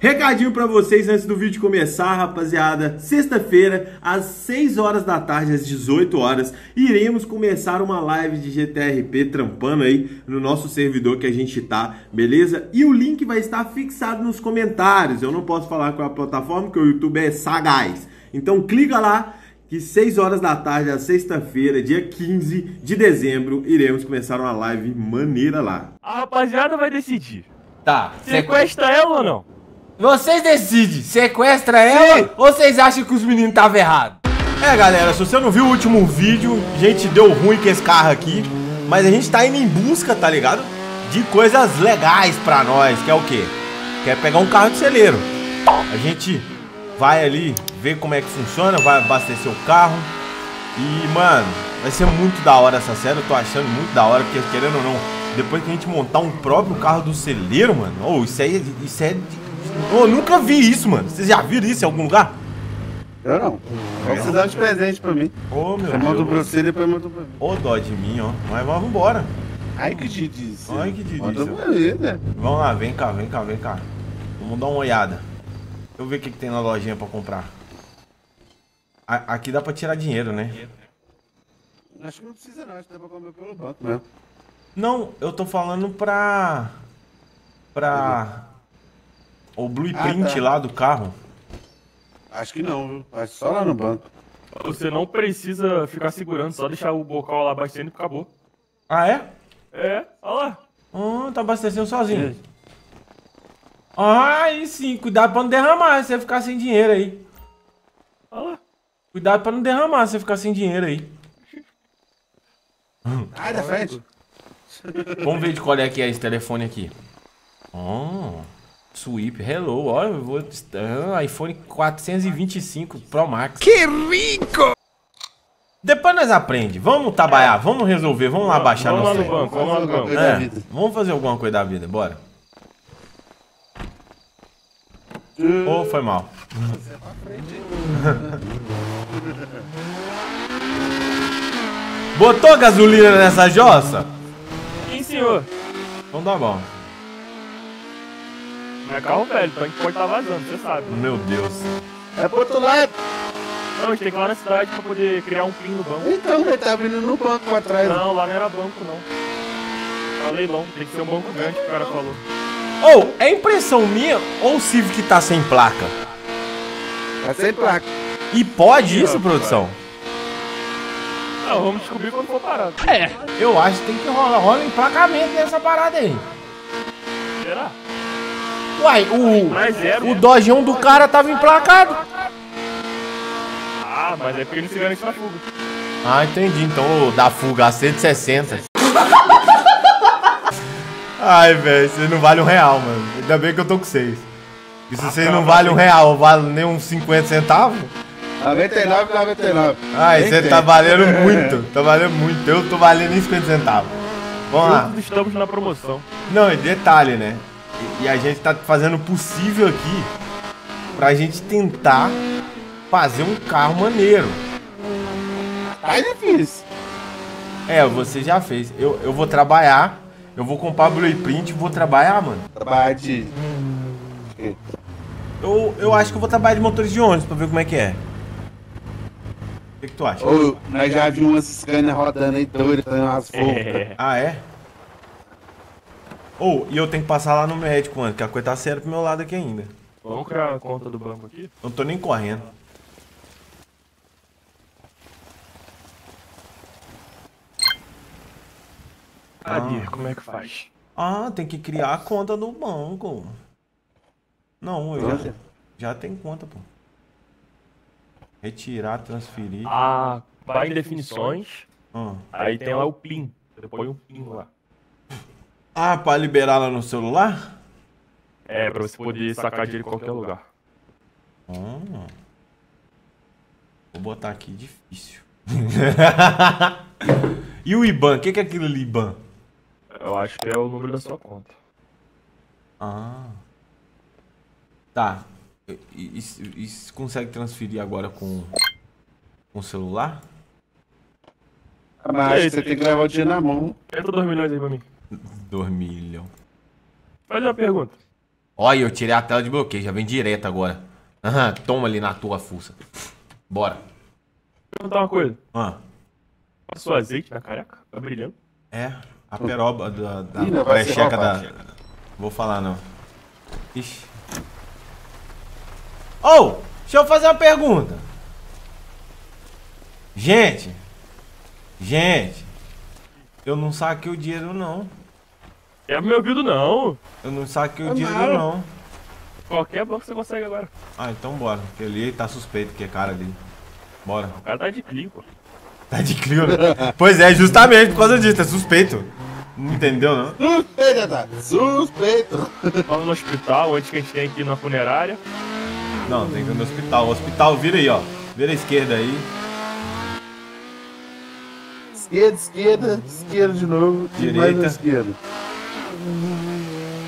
Recadinho pra vocês antes do vídeo começar, rapaziada. Sexta-feira, às 6 horas da tarde, às 18 horas, iremos começar uma live de GTRP trampando aí no nosso servidor que a gente tá, beleza? E o link vai estar fixado nos comentários. Eu não posso falar com a plataforma, porque o YouTube é sagaz. Então clica lá que 6 horas da tarde, à sexta-feira, dia 15 de dezembro, iremos começar uma live maneira lá. A rapaziada vai decidir. Tá. Sequestra ela ou não? Vocês decidem, sequestra ela ou vocês acham que os meninos estavam errados? É, galera, se você não viu o último vídeo, a gente deu ruim com esse carro aqui, mas a gente tá indo em busca, tá ligado? De coisas legais pra nós, que é o quê? Quer pegar um carro de celeiro. A gente vai ali ver como é que funciona, vai abastecer o carro. E, mano, vai ser muito da hora essa série, eu tô achando muito da hora, porque querendo ou não, depois que a gente montar um próprio carro do celeiro, mano, oh, isso aí, isso é Ô, nunca vi isso, mano. Vocês já viram isso em algum lugar? Eu não. Só você dá de presente pra mim. Ô, meu Eu mando Deus. pra você e depois mando pra mim. Ô, dó de mim, ó. Mas vamos embora. Ai que te disse. Ai, que te Manda disse. pra mim, né? Vamos lá, vem cá, vem cá, vem cá. Vamos dar uma olhada. Deixa eu ver o que, que tem na lojinha pra comprar. A- aqui dá pra tirar dinheiro, né? Acho que não precisa não, acho que dá pra comer pelo banco mesmo. Não, eu tô falando pra. Pra. O blueprint Ah, tá. lá do carro. Acho que não, viu? Acho só lá no banco. Você não precisa ficar segurando, só deixar o bocal lá abastecendo e acabou. Ah, é? É, olha lá. Ah, tá abastecendo sozinho. Ah, aí sim, cuidado pra não derramar, você ficar sem dinheiro aí. Olha lá. Cuidado pra não derramar, você ficar sem dinheiro aí. Ai, da frente. Vamos ver de qual é que é esse telefone aqui. Oh, Sweep, hello, olha, eu vou... ah, iPhone 425 Pro Max. Que rico! Depois nós aprende, vamos trabalhar, vamos resolver, vamos lá baixar Vamos lá nosso... no banco, vamos lá no banco. É, vamos fazer alguma coisa da vida, bora. Ô, foi mal. Botou gasolina nessa jossa? Sim, senhor. Então tá bom. Não é carro velho, então a gente pode estar vazando, você sabe. Meu Deus. É pro outro lado. Não, a gente tem que ir lá na cidade pra poder criar um PIN no banco. Então, ele tá vindo no banco pra trás. Não, lá não era banco, não. Era leilão, tem que ser um banco grande que o cara falou. Ou, é impressão minha ou o Civic tá sem placa? Tá sem placa. E pode isso, produção? Não, vamos descobrir quando for parado. Eu acho que tem que rolar, rola emplacamento nessa parada aí. Uai, o, o Dojão do cara tava emplacado. Ah, mas é porque ele se garante na fuga. Ah, entendi. Então o da fuga a 160. Ai, velho, vocês não valem um real, mano. Ainda bem que eu tô com vocês. E se vocês não valem um real, vale nem uns 50 centavos? 99, 99. Ai, você tá valendo muito. Tá valendo muito. Eu tô valendo nem 50 centavos. Vamos lá. Estamos na promoção. Não, e detalhe, né? E, e a gente tá fazendo o possível aqui pra gente tentar fazer um carro maneiro. Tá difícil. É, você já fez. Eu, eu vou trabalhar, eu vou comprar blueprint e vou trabalhar, mano. Bate. Eu, eu acho que eu vou trabalhar de motores de ônibus pra ver como é que é. O que, que tu acha? Ô, nós já vimos umas Scania rodando aí doidas, fazendo umas forcas. É. Ah, é? Ou, e eu tenho que passar lá no médico, mano, que a coisa tá séria pro meu lado aqui ainda. Vamos criar a conta do banco aqui? Eu não tô nem correndo. Cadê? Como é que faz? Ah, tem que criar a conta do banco. Não, eu já, já tem conta, pô. Retirar, transferir. Ah, vai em definições, Ah, aí tem lá o PIN. Você põe um PIN lá. Ah pra liberar lá no celular? É, pra você poder sacar dinheiro em qualquer lugar. Ah. Vou botar aqui difícil. e o IBAN? O que, que é aquilo ali, IBAN? Eu acho que é o número da sua conta. Ah. Tá. E, e, e- se consegue transferir agora com, com o celular? Mas você tem que levar o dinheiro na mão. Entra 2 milhões aí pra mim. 2 milhões. Faz uma pergunta. Olha, eu tirei a tela de bloqueio, já vem direto agora. Aham, toma ali na tua fuça. Bora. perguntar uma coisa. Ah, Passou azeite na careca? Tá brilhando? é, a peroba da, da Ih, pré-checa da... Vou falar não. Ixi. Ô, deixa eu fazer uma pergunta. Gente, gente, eu não saquei o dinheiro não. É meu ouvido não. Eu não saquei o É dinheiro nada. não. Qualquer banco você consegue agora. Ah, então bora. Porque ali tá suspeito que é cara ali. Bora. O cara tá de clean, pô. Tá de crio, né? pois é, justamente por causa disso, é suspeito. Não entendeu, não? Suspeito, tá? Suspeito. Vamos no hospital, antes que a gente tenha que ir na funerária. Não, tem que ir no hospital. O hospital, vira aí, ó. Vira a esquerda aí. Esquerda, esquerda, esquerda de novo. e Direita. mais à esquerda.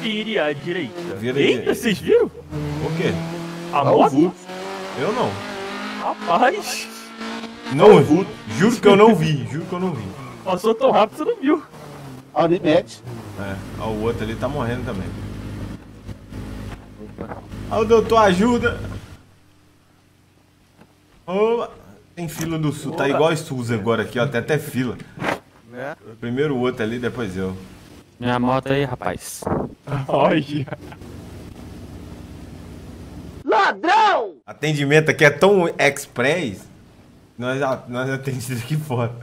Vire à direita. Vira à Eita, direita. vocês viram? O quê? A Olha o moto? vulto. Eu não. Rapaz, Não, juro que eu não vi, juro que eu não vi. passou tão rápido você não viu. A Unimet. É, ó, o outro ali tá morrendo também. Ó, o doutor, ajuda! Ô, tem fila do sul, tá igual a SUS agora aqui, ó, tem até fila. Né? Primeiro o outro ali, depois eu. Minha moto aí, rapaz. Olha. Atendimento aqui é tão express, nós, nós atendemos aqui fora.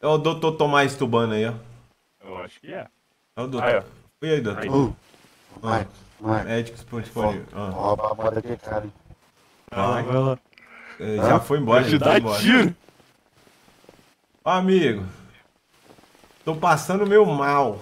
É o doutor Tomás Tubano aí, ó. Eu acho que é. É o doutor. Aí, ó. E aí, doutor? Aí. Uh, vai, vai. Médico disponível. Ah, Rouba a moda que é cara, hein? Vai lá. É, Já foi embora, já foi embora. tiro. Ó, amigo. Tô passando meio mal.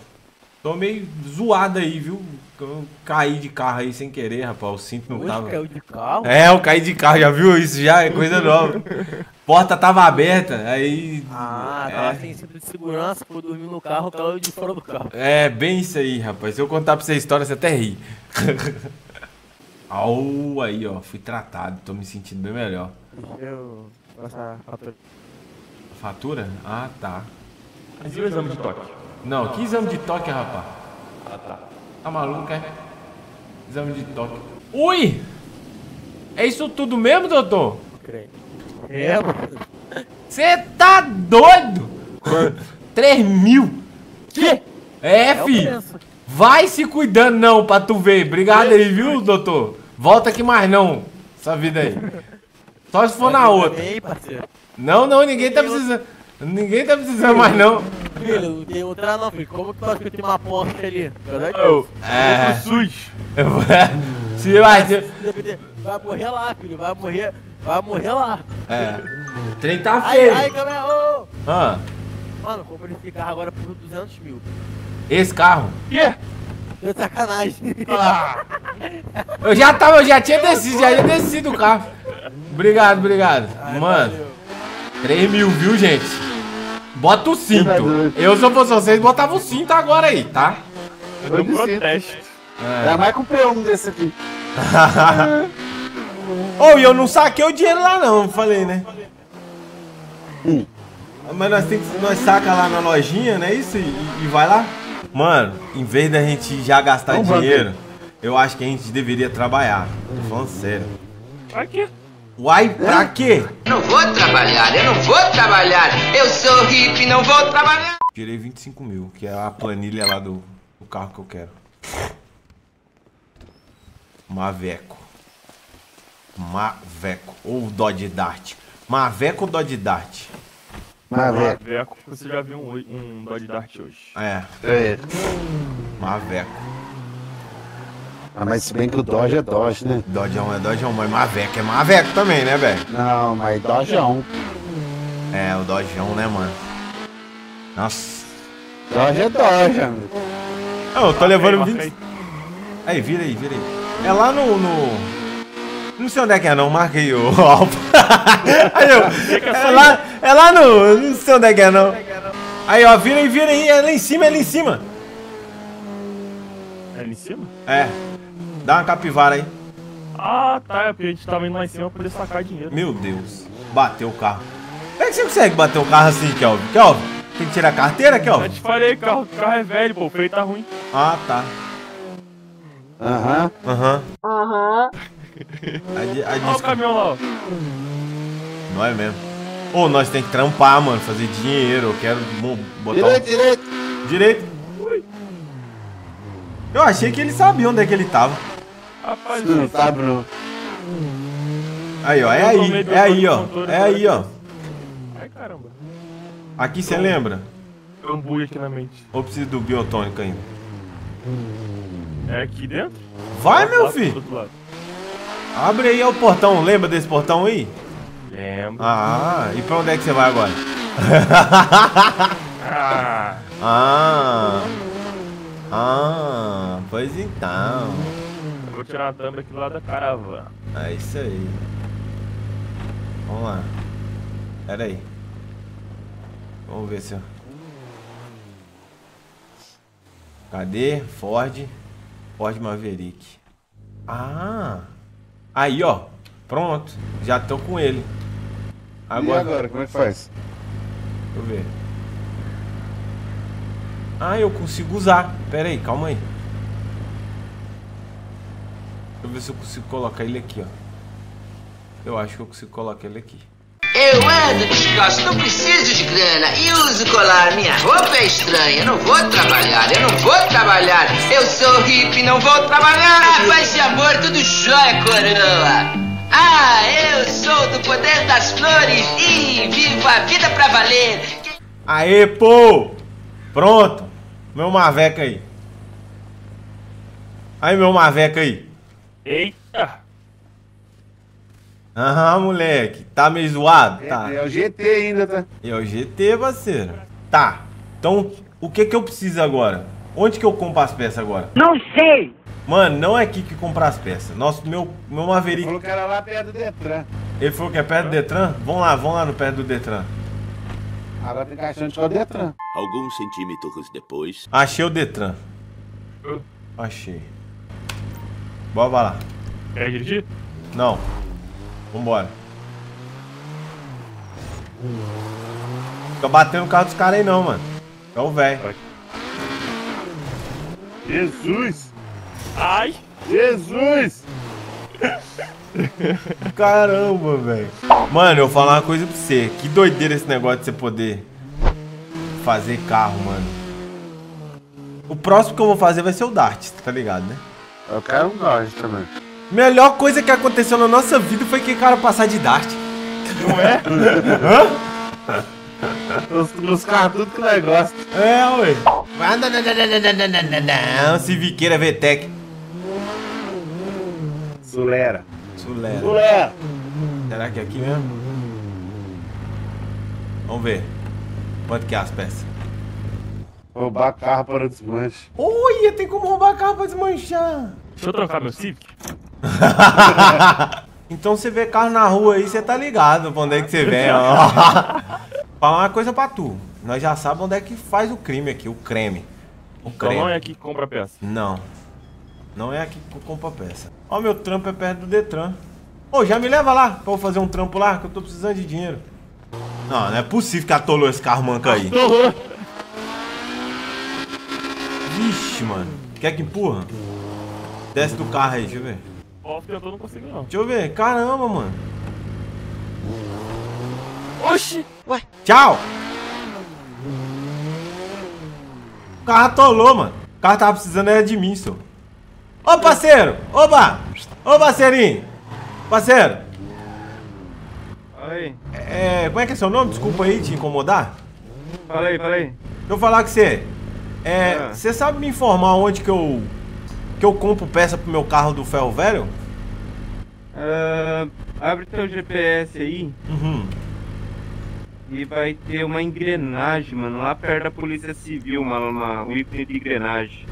Tô meio zoado aí, viu? Eu caí de carro aí sem querer, rapaz. O cinto não tava. caiu de carro? É, eu caí de carro, já viu isso? Já é coisa nova. Porta tava aberta, aí. Ah, é, tava sem cinto de segurança, foi dormir no carro, caiu de fora do carro. É, bem isso aí, rapaz. Se eu contar pra você a história, você até ri. Au, aí, ó. Fui tratado, tô me sentindo bem melhor. Eu passar a fatura. Fatura? Ah, tá. Mas e o exame de toque? Não, que exame de toque, rapaz? Ah, tá. Tá maluco, é? Exame de toque. Ui! É isso tudo mesmo, doutor? Creio. É, mano. Você tá doido? 3 mil? Que? É, preço. Vai se cuidando não, pra tu ver. Obrigado aí, viu, doutor? Volta aqui mais não, essa vida aí. Só se for na outra. Parceiro. Não, não, ninguém tá precisando. Ninguém tá precisando mais não. Filho, não tem outra não, filho. Como que tu acha que eu tenho uma Porsche ali? Eu, É. SUS. Se vai. Vai morrer lá, filho. Vai morrer. Vai morrer lá. É. O trem tá Ai, feio. ai, câmera. Ô! Ah, Mano, comprei esse carro agora por 200 mil. esse carro. Quê? Deu sacanagem. Eu já tava, eu já tinha descido, já tinha descido o carro. Obrigado, obrigado. Mano, Valeu. 3 mil, viu, gente? Bota o cinto. Eu, se eu fosse vocês, botava o cinto agora aí, tá? Eu um de protesto. Ainda mais com o P1 desse aqui. Ô, e eu não saquei o dinheiro lá não, falei, né? Mas nós, tem que, nós saca lá na lojinha, não é isso? E, e vai lá? Mano, em vez da gente já gastar dinheiro, eu acho que a gente deveria trabalhar. Tô falando sério. Pra quê? Uai, pra quê? Não vou trabalhar, eu não vou trabalhar. Eu sou hippie, não vou trabalhar. Tirei 25 mil, que é a planilha lá do, do carro que eu quero. Maveco. Maveco. Ou Dodge Dart. Maveco ou Dodge Dart? Mas, velho. Veco, você já viu um, um Dodge Dart hoje. É, É. Maveco. Ah, mas se bem que o Dodge é Dodge, né? Dodge é um, é Dodge é um, mas Maveco é Maveco também, né, velho? Não, mas Dodge é um. É, o Dodge é um, né, mano? Nossa. Dodge é Dodge, amigo. Não, eu tô levando Marca 20. aí. Aí, vira aí, vira aí. É lá no. no... Não sei onde é que é, não. Marca aí o Alfa. aí, eu, é, lá, é lá no. Não sei onde é que é, não. Aí, ó, vira aí, vira aí. É lá em cima, é lá em cima. É ali em cima? É. Dá uma capivara aí. Ah, tá. É porque a gente tava indo lá em cima pra poder sacar dinheiro. Meu Deus. Bateu o carro. Como é que você consegue bater o carro assim, Kelvin? Kelvin, tem que tirar a carteira, Eu Kelvin? te falei, carro, carro é velho, pô. O freio tá ruim. Ah, tá. Aham. Aham. Aham. Olha o caminhão lá, ó. Nós mesmo. Ô, nós tem que trampar, mano, fazer dinheiro. Eu quero botar Direito, direito. um... Direito. Eu achei que ele sabia onde é que ele tava. Rapaz, Não sabe não. Aí, ó, é Eu aí, do é aí, ó. É aí, ó. Ai, caramba. Aqui você lembra? Deu um bug aqui na mente. Ou precisa do biotônico ainda? É aqui dentro? Vai, meu filho. Abre aí ó, o portão. Lembra desse portão aí? Lembro. Ah, e pra onde é que você vai agora? Ah, Ah. Ah, pois então. eu vou tirar a tampa aqui do lado da caravana. É isso aí. Vamos lá. Pera aí. Vamos ver se eu... Cadê? Ford. Ford Maverick. Ah. Aí, ó. Pronto. Já tô com ele. E Agora, agora, como é que faz? deixa eu ver. Ah, eu consigo usar. Pera aí, calma aí. Deixa eu ver se eu consigo colocar ele aqui, ó. Eu acho que eu consigo colocar ele aqui. Eu ando descalço, não preciso de grana e uso colar. Minha roupa é estranha, não vou trabalhar, eu não vou trabalhar. Eu sou hippie, não vou trabalhar. Paz e amor, tudo jóia, coroa. Ah, eu sou do poder das flores e vivo a vida pra valer. Aê, pô! Pronto! Meu Maveca aí. Aí, meu Maveca aí. Eita! Aham, moleque. Tá meio zoado? Tá. É, é o GT ainda, tá? É o GT, parceiro. Tá. Então, o que que eu preciso agora? Onde que eu compro as peças agora? Não sei. Mano, não é aqui que compra as peças. Nosso, meu, meu Maverick. Falou que era lá perto do Detran. Ele falou que é perto do Detran? Vamos lá, vamos lá no perto do Detran. Agora tem caixão de código Detran. Alguns centímetros depois. Achei o Detran. Achei. Bora lá. Quer dirigir? Não. Vambora. Fica batendo o carro dos caras aí não, mano. É o velho. Jesus! Ai! Jesus! Caramba, velho. Mano, eu vou falar uma coisa pra você. Que doideira esse negócio de você poder fazer carro, mano. O próximo que eu vou fazer vai ser o Dart, tá ligado, né? Eu quero um Dodge também. Melhor coisa que aconteceu na nossa vida foi que cara passar de Dart. Os, os carros, tudo que nós gosta. É, ué. Não, Civiqueira VTEC. Sulera. Sulera. Sulera! Será que é aqui mesmo? Vamos ver. Quanto que é as peças? Roubar carro para o desmanche. Olha, tem como roubar carro pra desmanchar. Deixa eu trocar meu Civic? Então você vê carro na rua aí, você tá ligado pra onde é que você vem. Falar uma coisa pra tu. Nós já sabemos onde é que faz o crime aqui, o creme. O Então creme. não é aqui que compra peça. Não. Não é aqui que eu compro a peça. Ó, meu trampo é perto do Detran. Ô, já me leva lá pra eu fazer um trampo lá, que eu tô precisando de dinheiro. Não, não é possível que atolou esse carro manca aí. Vixe, mano. Quer que empurra? Desce do carro aí, deixa eu ver. Ó, tentou, não conseguiu não. Deixa eu ver. Caramba, mano. Oxi! Tchau! O carro atolou, mano. O carro tava precisando era de mim, senhor. Ô, parceiro! Oba! Ô, parceirinho! Parceiro! Aí, É, como é que é seu nome? Desculpa aí te incomodar. fala aí, fala aí. Deixa eu falar com você. É, Ah. você sabe me informar onde que eu que eu compro peça pro meu carro do ferro velho? Ah, abre teu GPS aí Uhum. e vai ter uma engrenagem, mano, lá perto da Polícia Civil, uma, uma, um ícone de engrenagem.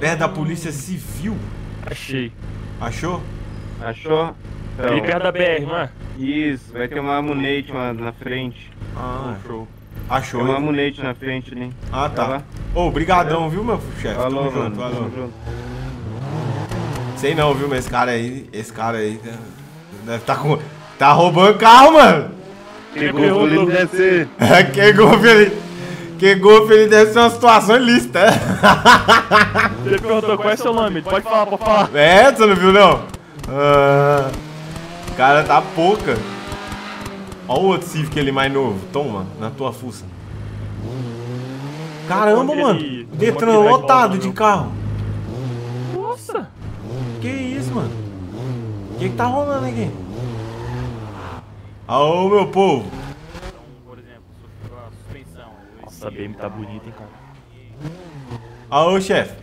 Perto da Polícia Civil. Achei. Achou? Achou? Então, Ali perto da BR, não é? Isso, vai ter uma amunete uma, na frente. Ah, Show. achou. Tem uma hein? amunete na frente ali. Ah, tá. Ô, brigadão, viu, meu chefe? Falou, Tamo junto, mano. falou. Tamo junto. Sei não, viu, mas esse cara aí, esse cara aí tá- deve tá com tá roubando carro, mano. Pegou o volume deve ser. Quem confere? Que golfe ele deve ser uma situação ilícita. Ele perguntou qual é seu nome. Pode falar, pode falar. É, você não viu não? Ah, cara, tá pouca. Olha o outro Civic ali mais novo. Toma, na tua fuça. Caramba, mano. ele- Detran lotado de carro. Nossa. Que isso, mano? O que, que tá rolando aqui? Aô, meu povo. Por exemplo, a suspensão. Nossa, a BM tá bonita, hein, cara. Aô, chefe.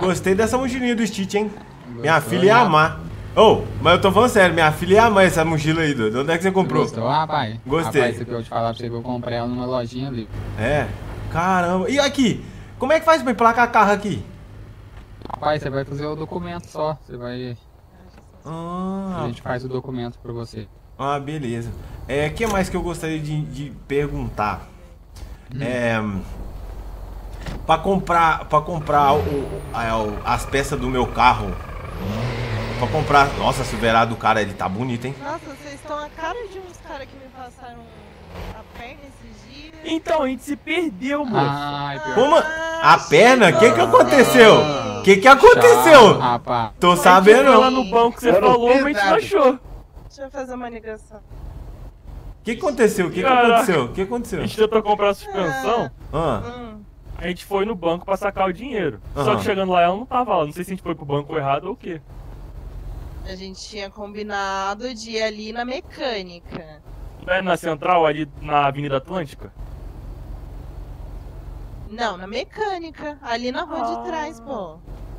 Gostei dessa mochilinha do Stitch, hein? Minha Gostou, filha ia né? amar. Ô, mas eu tô falando sério, minha filha ia amar essa mochila aí, doido. Onde é que você comprou? Gostou, rapaz? Gostei. Rapaz, isso que eu te falar pra você que eu comprei ela numa lojinha ali. É. Caramba. E aqui? Como é que faz pra emplacar carro aqui? Rapaz, você vai fazer o documento só. Você vai. A Ah, gente faz o documento pra você. ah beleza. É, o que mais que eu gostaria de, de perguntar? É. Pra comprar, pra comprar o- a- o- as peças do meu carro. Pra comprar. Nossa, Silverado do cara, ele tá bonito, hein? Nossa, vocês estão a cara de uns caras que me passaram a perna esses dias. Então, a gente se perdeu, moço. Ai, pior. Como? Ah, A perna? O que que aconteceu? O que que aconteceu? Chato, rapaz. Tô sabendo. O no banco que você falou, mas a gente não achou. Deixa eu fazer uma ligação. Que que aconteceu? O que que aconteceu? O que A aconteceu? gente tentou comprar a suspensão, Ah, a gente foi no banco pra sacar o dinheiro. Só Aham. que chegando lá, ela não tava lá. Não sei se a gente foi pro banco errado ou o quê. a gente tinha combinado de ir ali na mecânica. Não é na central, ali na Avenida Atlântica? Não, na mecânica. Ali na rua Ah. de trás, pô.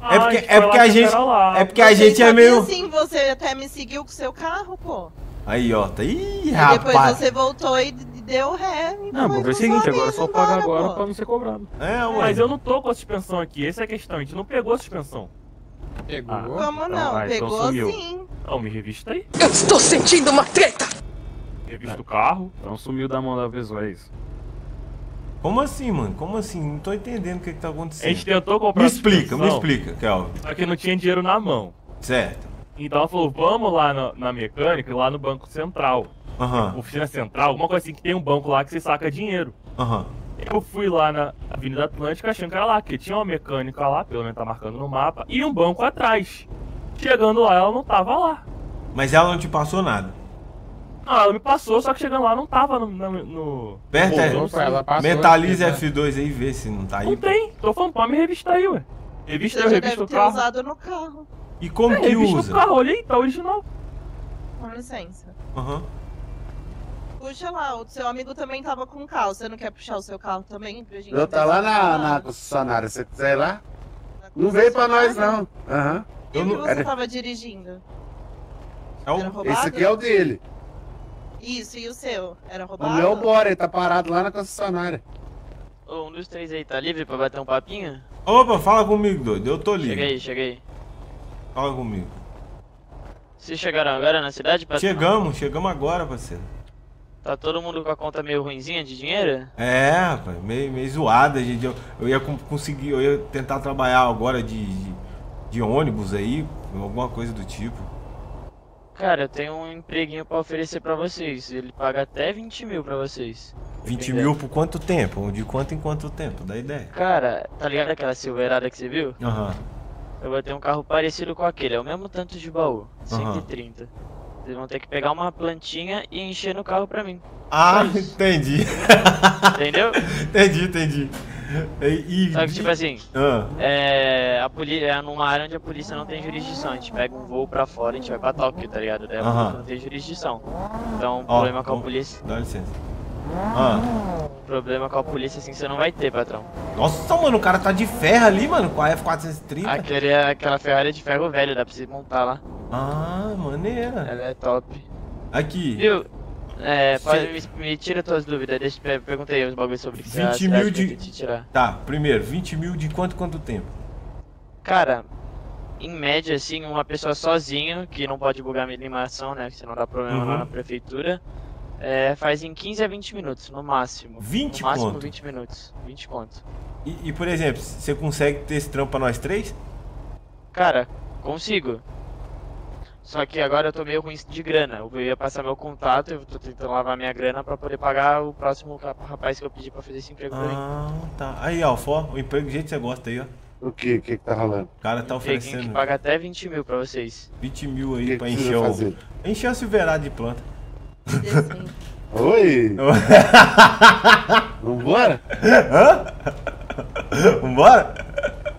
É porque- gente é porque a gente- é porque a gente é meio. Sim, você até me seguiu com o seu carro, pô. Aí, ó, tá. Ih, E depois rapaz. você voltou e deu ré. E Não, vou ver com o seguinte, agora é só pagar agora pô. pra não ser cobrado. É, ué. Mas eu não tô com a suspensão aqui, essa é a questão, a gente não pegou a suspensão. Pegou? Ah. Como Então não? então Pegou sumiu. sim. Não, me revista aí. Eu estou sentindo uma treta! Revista o carro. Então sumiu da mão da pessoa, é isso. Como assim, mano? Como assim? Não tô entendendo o que, que tá A gente acontecendo. tentou comprar Me a explica, me explica, Kelvin. Só que não tinha dinheiro na mão. Certo. Então ela falou, vamos lá na, na mecânica, lá no Banco Central. Aham, Oficina Central, alguma coisa assim, que tem um banco lá que você saca dinheiro. aham. Eu fui lá na Avenida Atlântica achando que era lá, porque tinha uma mecânica lá, pelo menos tá marcando no mapa, e um banco atrás. Chegando lá, ela não tava lá. Mas ela não te passou nada. Ah, ela me passou, só que chegando lá não tava no. no, no... Perto é- não aqui, tá? F2 aí e vê se não tá aí. Não tem, tô falando, pode me revistar aí, ué. Revista, eu já revisto deve o carro. usado no carro. E como É, que usa? o carro, olha aí, tá original. Com licença. Aham. Puxa lá, o seu amigo também tava com o carro. Você não quer puxar o seu carro também pra gente? Eu tá lá na, tá na concessionária, você quiser lá. Não veio pra nós não. Aham. E o Eu que não- você tava dirigindo? É o-? Esse aqui é o dele. Isso, e o seu? Era O roubado? meu bora, ele tá parado lá na concessionária. Ô, um dos três aí, tá livre pra bater um papinho? Opa, fala comigo, doido. Eu tô Chega livre. aí, chega aí. Fala comigo. Vocês chegaram agora na cidade? patrão? Chegamos, chegamos agora, parceiro. Tá todo mundo com a conta meio ruinzinha de dinheiro? É, rapaz, meio, meio zoada, gente. Eu, eu ia conseguir, eu ia tentar trabalhar agora de, de, de ônibus aí, alguma coisa do tipo. Cara, eu tenho um empreguinho pra oferecer pra vocês. Ele paga até 20 mil pra vocês. 20 Entendeu? mil por quanto tempo? De quanto em quanto tempo? Dá ideia. Cara, tá ligado aquela silverada que você viu? Aham. Eu vou ter um carro parecido com aquele, é o mesmo tanto de baú, 130. Vocês vão ter que pegar uma plantinha e encher no carro pra mim. Ah, entendi. Entendeu? entendi, entendi. E, Só que tipo assim, Ah, é. A polícia é numa área onde a polícia não tem jurisdição. A gente pega um voo pra fora e a gente vai pra Tóquio, tá ligado? Daí a polícia não tem jurisdição. Então, o Ó, problema com a polícia. dá licença. Ah. Problema com a polícia assim você não vai ter, patrão. Nossa, mano, o cara tá de ferro ali, mano, com a F430. Aquele, aquela Ferrari é de ferro velho, dá pra você montar lá. Ah, maneira. Ela é top. Aqui. Viu? É, pode me, me tira tuas dúvidas, deixa eu per- perguntei uns bagulho sobre 20 a cidade mil pra de- te tirar. Tá, primeiro, 20 mil de quanto quanto tempo? Cara, em média, assim, uma pessoa sozinho, que não pode bugar a minimização, né? Que senão dá problema Uhum. lá na prefeitura, é, faz em 15 a 20 minutos, no máximo. 20 No máximo conto? 20 minutos. 20 conto. E, e, por exemplo, você consegue ter esse trampo pra nós três? Cara, consigo. Só que agora eu tô meio ruim de grana. Eu ia passar meu contato, eu tô tentando lavar minha grana pra poder pagar o próximo rapaz que eu pedi pra fazer esse emprego pra mim. Ah, tá. Aí, ó, o emprego do jeito que você gosta aí, ó. O que? O que que tá rolando? O cara tá Empreguinho que oferecendo paga até 20 mil pra vocês. 20 mil O aí que pra que encher o. fazer? Encher a silverada de planta. Oi! Vambora? Hã? Vambora?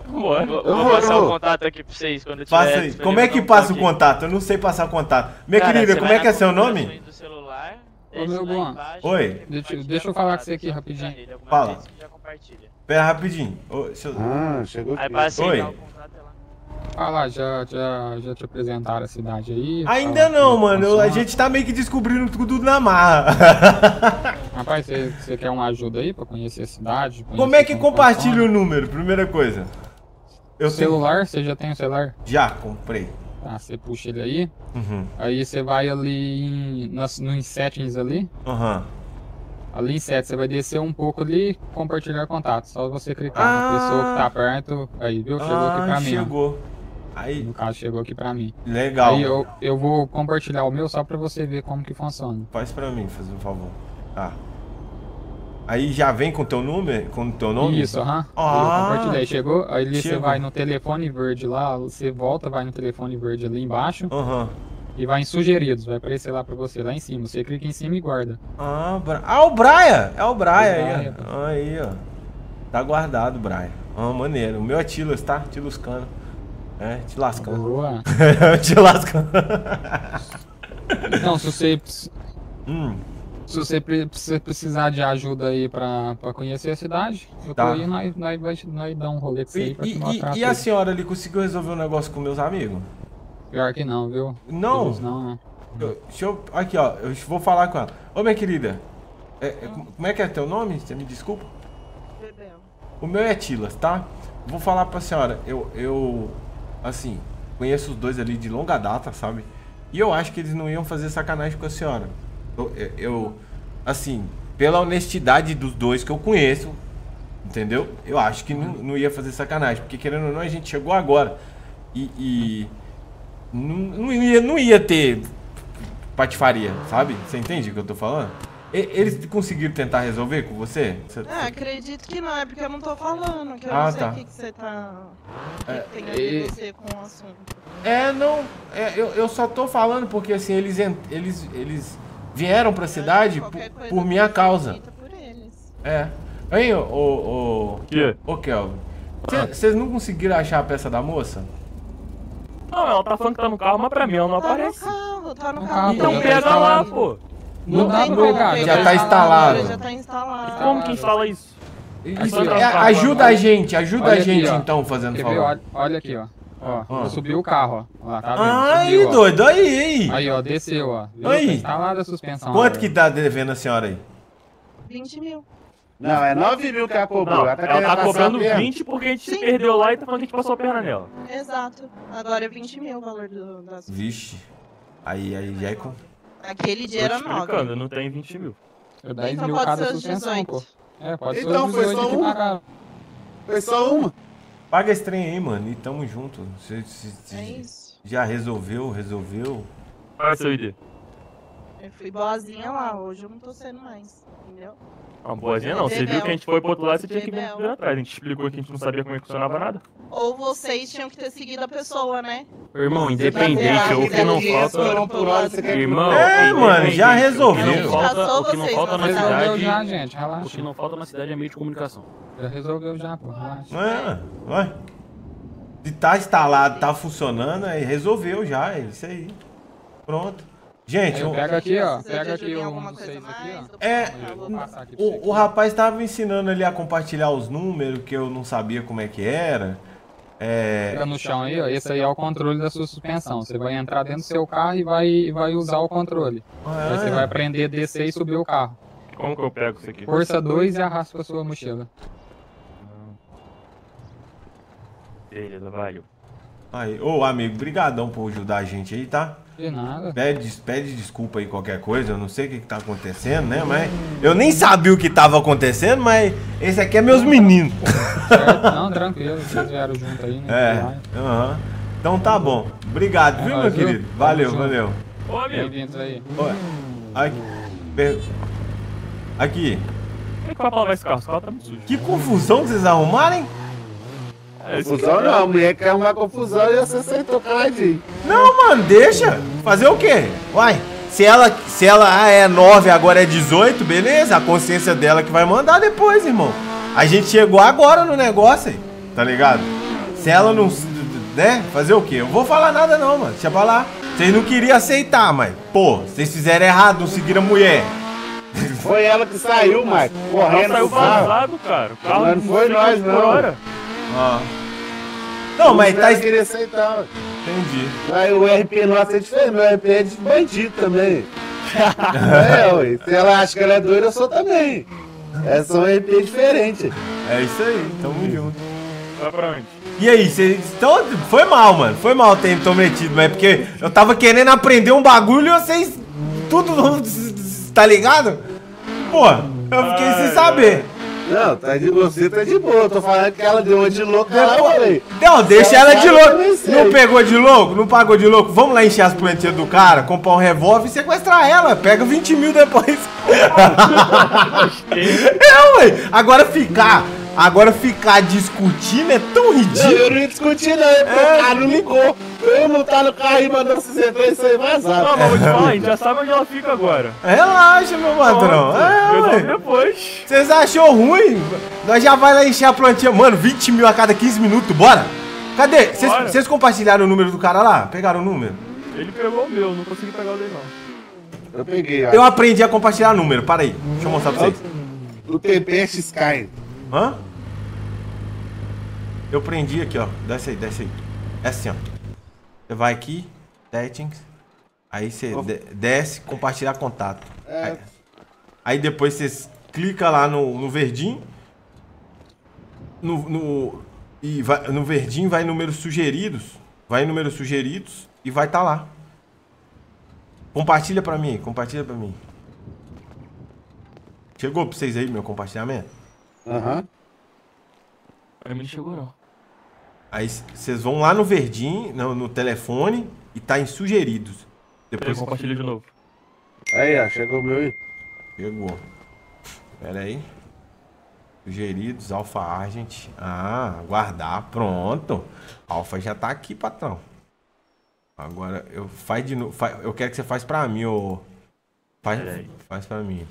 Vou, vou Eu vou, passar o contato aqui pra vocês quando eu tiver. Passa aí. Como é que passa o contato? Eu não sei passar o contato. Minha Cara, querida, como é que é seu nome? aí do celular, Ô, meu bom. embaixo, Oi. Deixa- deixa eu falar com você aqui rapidinho. Fala. Pera rapidinho. Ô, deixa eu- Ah, chegou Aí aqui. passa Oi. aí, o contato é lá. Ah lá, já, já, já te apresentaram a cidade aí? Ainda não, como mano. Eu- a gente tá meio que descobrindo tudo na marra. Rapaz, você, quer uma ajuda aí pra conhecer a cidade? Como conhecer é que compartilha o funciona? número? Primeira coisa. Eu tenho- Celular, você já tem o celular? Já comprei. Tá, você puxa ele aí. Uhum. Aí você vai ali em, nas, nos settings ali. Aham. Ali em settings, você vai descer um pouco ali compartilhar contato. Só você clicar Ah. na pessoa que tá perto. Aí, viu? Chegou aqui pra Ah, mim. chegou. Aí, No caso, chegou aqui pra mim. legal. Aí eu, eu vou compartilhar o meu só pra você ver como que funciona. Faz pra mim, faz um favor. Tá. Aí já vem com teu número, com teu nome? Isso, aham. Ah. Aí eu compartilhei. Chegou, aí ali você Chegou. vai no telefone verde lá, você volta, vai no telefone verde ali embaixo Aham. e vai em sugeridos, vai aparecer lá pra você, lá em cima. Você clica em cima e guarda. Ah, Bra... ah, o Braia! É o Braia aí, ó. Aí, ó. Tá guardado, Braia. Ah, maneiro. O meu é Tilas, tá? Tiluscano. É, te lascando. Boa. te lascando. Então, se você, hum, se você pre- se precisar de ajuda aí pra, pra conhecer a cidade, eu Tá. tô aí, nós, nós, vai- nós dá um rolê com você e, aí pra te e- mostrar. e- e a senhora ali conseguiu resolver um negócio com meus amigos? Pior que não, viu? Não? Não, né? Eu- deixa eu. Aqui, ó. Eu vou falar com ela. Ô, minha querida. é- é, como é que é teu nome? Você me desculpa? Bebel. O meu é Tilas, tá? Vou falar pra senhora, eu, eu, assim, conheço os dois ali de longa data, sabe? E eu acho que eles não iam fazer sacanagem com a senhora. Eu, eu- assim, pela honestidade dos dois que eu conheço, entendeu? Eu acho que não, não ia fazer sacanagem, porque querendo ou não, a gente chegou agora. E, e não, não ia, não ia ter patifaria, sabe? Você entende o que eu tô falando? Eles conseguiram tentar resolver com você? Você- É, acredito que não, é porque eu não tô falando, que eu Ah, não sei tá. o que, que você tá. O que É, que tem a e- ver você com o assunto. É, não. é, eu, eu só tô falando porque assim, eles, eles, eles vieram pra cidade por, por minha que causa. feita por eles. É. Hein, ô, ô, ô, Que? ô Kelvin. Vocês não conseguiram achar a peça da moça? Não, ela tá falando que tá no carro, mas pra mim ela não Tá aparece. no carro, tá no No carro. Então tá pega lá, pô. Não dá tem pra pegar, porque já tá instalado. Já tá instalado. Como que instala isso? Isso, ó. é, ajuda a gente, ajuda Olha a gente aqui, ó. então, fazendo Quer ver? favor. Olha, olha aqui, ó. Ó, Ah. eu subi o carro, ó. Lá, tá vendo? Aí, Subiu, ó. doido, aí, aí. Aí, ó, desceu, ó. Viu? Aí. Tá instalada a suspensão. Quanto ó. que tá devendo a senhora aí? 20 mil. Não, é 9 mil que ela cobrou. Não, ela tá ela tá cobrando a perna. 20 porque a gente se Sim. perdeu lá e tá falando que a gente passou a perna nela. Exato. Agora é 20 mil o valor do, das. Vixe. Aí, aí já é com. Aquele dia era explicando, 9. não tem 20 mil. É 10 Então mil pode cada ser os suspensão, 18. pô. É, pode Então, ser os foi 18 só que pagaram. Foi só uma. Paga esse trem aí, mano, e tamo junto. Cê, cê- cê É isso. já resolveu, resolveu. Qual é o seu ID? Eu fui boazinha lá, hoje eu não tô sendo mais. Entendeu? Uma boazinha não. Você viu que a gente foi pro outro lado, você tinha que vir atrás. A gente explicou que a gente não sabia como é que funcionava nada. Ou vocês tinham que ter seguido a pessoa, né? Irmão, independente, ver, o que não falta. foram por hora, você quer- Irmão, É, mano, já resolveu. O que não falta, o que não Vocês falta na não Resolveu cidade. já, gente, O que não falta na cidade é meio de comunicação. Já resolveu já, pô, relaxa. É, vai. Se tá instalado, tá funcionando, aí resolveu já, é isso aí. Pronto. Gente, o, pega aqui, ó. Pega aqui um dos seis aqui, ó. É, eu aqui o, o rapaz tava ensinando ali a compartilhar os números que eu não sabia como é que era. É. Fica no chão aí, ó. Esse aí é o controle da sua suspensão. Você vai entrar dentro do seu carro e vai, vai usar o controle. Aí você vai aprender a descer e subir o carro. Como que eu pego isso aqui? Força 2 e arrasta pra sua mochila. Beleza, valeu. Aí, ô amigo, brigadão por ajudar a gente aí, tá? De nada. Pede, pede desculpa aí qualquer coisa, eu não sei o que, que tá acontecendo, né? Mas eu nem sabia o que tava acontecendo, mas esse aqui é meus meninos. Certo? Não, tranquilo. Vocês vieram junto aí, né? É, aham. Então tá bom. Obrigado, viu, meu viu? querido? Valeu, junto. valeu. Ô, amigo, Bem-vindos aí. Aqui. Per- Aqui. como é que vai pra lavar esse carro? Esse carro tá muito sujo. Que confusão que vocês arrumaram, hein? É, Confusão não, a mulher quer arrumar confusão e você aceitou caladinho. Não, mano, deixa. Fazer o quê? Uai, se ela, se ela ah, é 9 agora é 18, beleza. A consciência dela que vai mandar depois, irmão. A gente chegou agora no negócio aí, tá ligado? Se ela não. Né? Fazer o quê? Eu vou falar nada não, mano. Deixa pra lá. Vocês não queriam aceitar, mas, pô, vocês fizeram errado, não seguiram a mulher. Foi ela que saiu, Mike, correndo saiu pro carro. vazado, cara. O carro não foi nós, não. hora. Ó. Não, mas tá. Ela queria aceitar. Entendi. Aí o RP nosso é diferente, meu RP é de bandido também. é, ué. Se ela acha que ela é doida, eu sou também. É só um RP diferente. É isso aí, tamo junto. Vai pra onde? E aí, vocês estão. Foi mal, mano. Foi mal ter intrometido, mas é porque eu tava querendo aprender um bagulho e vocês. Tudo. Tá ligado? Pô, eu fiquei sem saber. Não, tá de você, tá de boa. Eu tô falando que ela deu uma de louco eu falei. Não, deixa ela ela de louco. Não pegou de louco? Não pagou de louco? Vamos lá encher as plantinhas do cara, comprar um revólver e sequestrar ela. Pega 20 mil depois. é, ué. Agora ficar. Agora ficar discutindo é tão Não, eu ridículo. não ia discutir, não. É porque o cara não ligou. Eu não tá no carro e mandando vocês entrar e sair vazado. Não, mas vou te falar, a gente já sabe onde ela fica agora. Relaxa, meu patrão. Pronto, É, ué. depois. Vocês achou ruim? Nós já vai lá encher a plantinha. Mano, 20 mil a cada 15 minutos, bora? Cadê? Vocês- compartilharam o número do cara lá? Pegaram o número? Ele pegou o meu, não consegui pegar o dele não. Eu peguei, ó. Eu aprendi a compartilhar número, para aí. Deixa eu mostrar pra vocês. O TPS Sky. Hã? Eu prendi aqui, ó. Desce aí, desce aí. É assim, ó. Você vai aqui, settings. Aí você de- desce, compartilhar contato. É. Aí, aí depois você clica lá no, no verdinho. No, no, e vai, no verdinho vai números sugeridos. Vai em números sugeridos e vai estar lá. Compartilha pra mim, compartilha pra mim. Chegou pra vocês aí meu compartilhamento? Aham. Pra mim não chegou não. Aí vocês vão lá no verdinho, no, no telefone, e tá em sugeridos. Depois compartilha de novo. Aí, ó, chegou o meu aí. Chegou. Pera aí. Sugeridos, Alpha Argent. Ah, guardar, pronto. Alpha já tá aqui, patrão. Agora, eu faz de novo. fa- eu quero que você faz pra mim, ô. Faz, faz pra mim.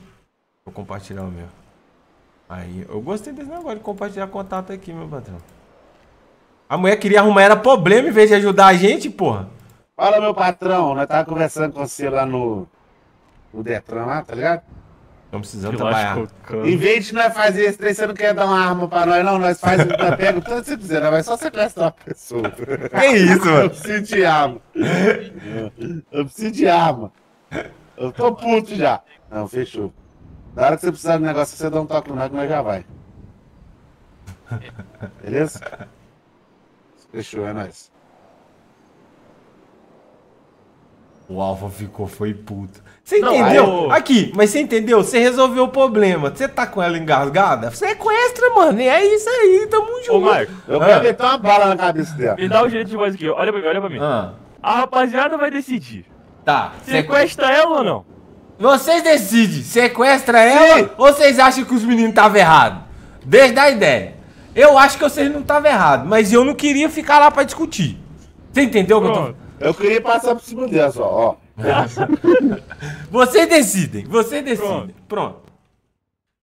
Vou compartilhar o meu. Aí, eu gostei desse negócio de compartilhar contato aqui, meu patrão. A mulher queria arrumar era problema em vez de ajudar a gente, porra. Fala, meu patrão. Nós tava conversando com você lá no, no Detran lá, tá ligado? Estamos precisando trabalhar. Em vez de nós fazer esse trem, você não quer dar uma arma pra nós, não. Nós faz, nós pega o tanto que você quiser, nós vai só sequestrar a pessoa. Que isso, Eu mano? preciso de arma. Eu preciso de arma. Eu tô puto já. Não, fechou. Na hora que você precisar do negócio, você dá um toque no nós que nós já vai. Beleza? Fechou, é nóis. O Alfa ficou, foi puto. Você Não, entendeu? aí eu- Aqui, mas você entendeu? Você resolveu o problema. Você tá com ela engasgada? Sequestra, mano. E é isso aí, tamo junto. Ô, Marco, Eu Ah. quero meter uma bala na cabeça dela. me dá o jeito de voz aqui. Olha pra mim, olha pra mim. Ah, A rapaziada vai decidir. tá. Sequestra ela ou não? Vocês decidem, sequestra ela ou vocês acham que os meninos estavam errados? Desde a ideia. Eu acho que vocês não estavam errados, mas eu não queria ficar lá pra discutir. Você entendeu o que eu tô Pronto. Eu queria passar por cima dela só, ó. Vocês decidem, vocês decidem. Pronto.